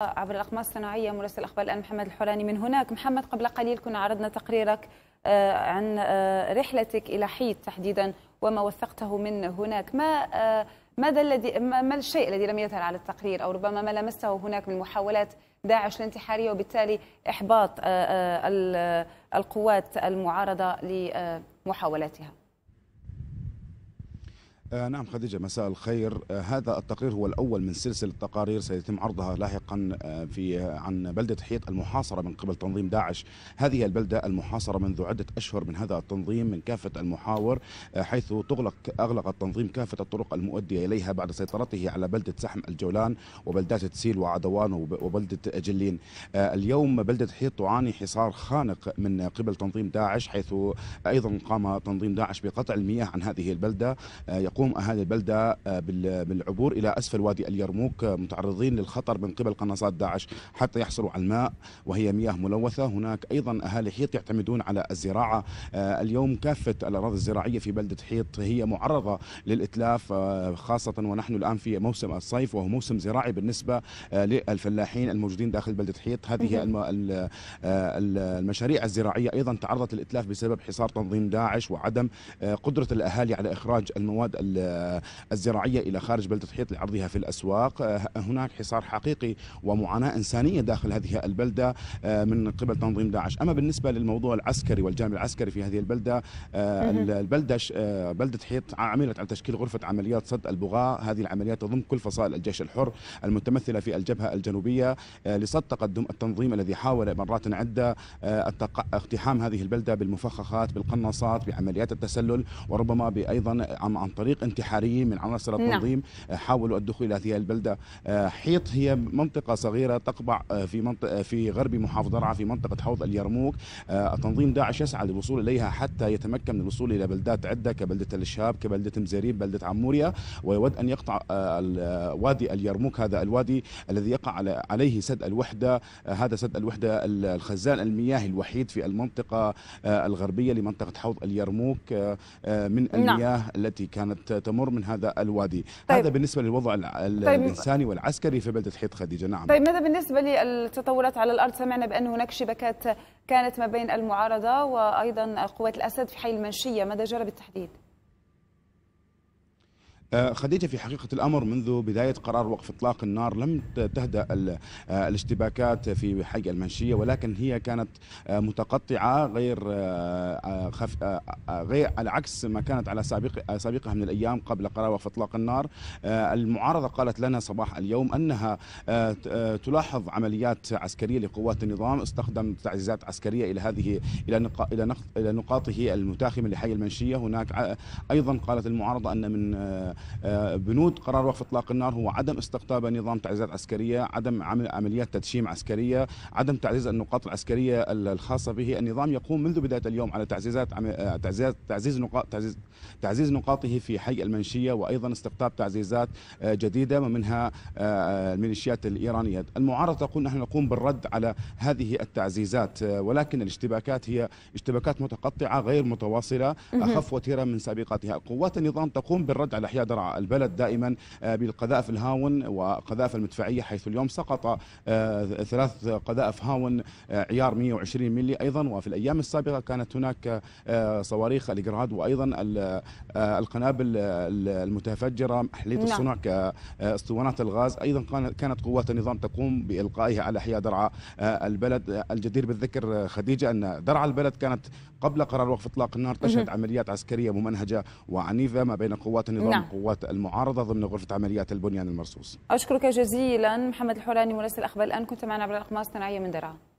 عبر الأقماص الصناعية مراسل الأخبار الآن محمد الحوراني من هناك. محمد قبل قليل كنا عرضنا تقريرك آه، عن آه، رحلتك إلى حيط تحديدا وما وثقته من هناك. ما آه، ماذا الذي ما الشيء الذي لم يظهر على التقرير؟ أو ربما ما لمسته هناك من محاولات داعش الانتحارية وبالتالي إحباط القوات المعارضة لمحاولاتها؟ آه نعم خديجة مساء الخير. آه هذا التقرير هو الأول من سلسلة تقارير سيتم عرضها لاحقا آه في عن بلدة حيط المحاصرة من قبل تنظيم داعش. هذه البلدة المحاصرة منذ عدة أشهر من هذا التنظيم من كافة المحاور آه حيث تغلق أغلق التنظيم كافة الطرق المؤدية إليها بعد سيطرته على بلدة سحم الجولان وبلدات تسيل وعدوان وبلدة جلين. آه اليوم بلدة حيط تعاني حصار خانق من قبل تنظيم داعش حيث أيضا قام تنظيم داعش بقطع المياه عن هذه البلدة. آه يقوم أهالي البلدة آه، بالعبور إلى أسفل وادي اليرموك آه، متعرضين للخطر من قبل قناصات داعش حتى يحصلوا على الماء وهي مياه ملوثة. هناك أيضا أهالي حيط يعتمدون على الزراعة. آه، اليوم كافة الأراضي الزراعية في بلدة حيط هي معرضة للإتلاف خاصة ونحن الآن في موسم الصيف وهو موسم زراعي بالنسبة للفلاحين الموجودين داخل بلدة حيط. هذه المشاريع الزراعية أيضا تعرضت للإتلاف بسبب حصار تنظيم داعش وعدم قدرة الأهالي على إخراج المواد الزراعية إلى خارج بلدة حيط لعرضها في الأسواق. آه، هناك حصار حقيقي ومعاناة إنسانية داخل هذه البلدة آه، من قبل تنظيم داعش. أما بالنسبة للموضوع العسكري والجانب العسكري في هذه البلدة آه، البلدة بلدة حيط عملت على تشكيل غرفة عمليات صد البغاء. هذه العمليات تضم كل فصائل الجيش الحر المتمثلة في الجبهة الجنوبية لصد تقدم التنظيم الذي حاول مرات عدة اقتحام هذه البلدة بالمفخخات بالقناصات بعمليات التسلل وربما أيضا عن طريق انتحاريين من عناصر. التنظيم نعم. حاولوا الدخول إلى هذه البلدة آه، حيط هي منطقة صغيرة تقبع آه، في منطقه في غرب محافظة درعا في منطقة حوض اليرموك تنظيم داعش يسعى للوصول إليها حتى يتمكن من الوصول إلى بلدات عدة كبلدة الشهاب كبلدة مزيريب بلدة عموريا ويود أن يقطع وادي اليرموك هذا الوادي الذي يقع عليه سد الوحدة هذا سد الوحدة الخزان المياه الوحيد في المنطقة الغربية لمنطقة حوض اليرموك من نعم. المياه نعم. التي كانت تمر من هذا الوادي طيب. هذا بالنسبة للوضع طيب. الإنساني والعسكري في بلدة حيط خديجة نعم طيب ماذا بالنسبة للتطورات على الأرض سمعنا بأن هناك شبكات كانت ما بين المعارضة وأيضا قوات الأسد في حي المنشية ماذا جرى بالتحديد؟ آه، خديجة في حقيقة الأمر منذ بداية قرار وقف إطلاق النار لم تهدأ آه، الاشتباكات في حي المنشية ولكن هي كانت آه، متقطعة غير خف غير على عكس ما كانت على سابق سابقها من الأيام قبل قرار وقف إطلاق النار. المعارضة قالت لنا صباح اليوم أنها تلاحظ عمليات عسكرية لقوات النظام استخدم تعزيزات عسكرية إلى هذه إلى إلى نقاطه المتاخمة لحي المنشية. هناك أيضا قالت المعارضة أن من بنود قرار وقف إطلاق النار هو عدم استقطاب نظام تعزيزات عسكرية، عدم عمل عمليات تدشيم عسكرية، عدم تعزيز النقاط العسكرية الخاصة به، النظام يقوم منذ بداية اليوم على تعزيزات آه، تعزيز تعزيز نقاط تعزيز تعزيز نقاطه في حي المنشية وأيضا استقطاب تعزيزات آه، جديدة ومنها الميليشيات الإيرانية، المعارضة تقول نحن نقوم بالرد على هذه التعزيزات ولكن الاشتباكات هي اشتباكات متقطعة غير متواصلة أخف وتيرة من سابقاتها، قوات النظام تقوم بالرد على أحياء درعا البلد دائما آه، بالقذائف الهاون وقذائف المدفعية حيث اليوم سقط آه، ثلاث قذائف هاون آه، عيار 120 ملي أيضا وفي الأيام السابقة كانت هناك صواريخ الجراد وأيضا القنابل المتفجرة محليه نعم. الصنع كاسطوانات الغاز أيضا كانت قوات النظام تقوم بإلقائها على أحياء درعا البلد الجدير بالذكر خديجة أن درعا البلد كانت قبل قرار وقف إطلاق النار تشهد عمليات عسكرية ممنهجة وعنيفة ما بين قوات النظام نعم. وقوات المعارضة ضمن غرفة عمليات البنيان المرصوص. أشكرك جزيلا محمد الحوراني مراسل أخبار الآن كنت معنا عبر الاقماص الصناعية من درعا.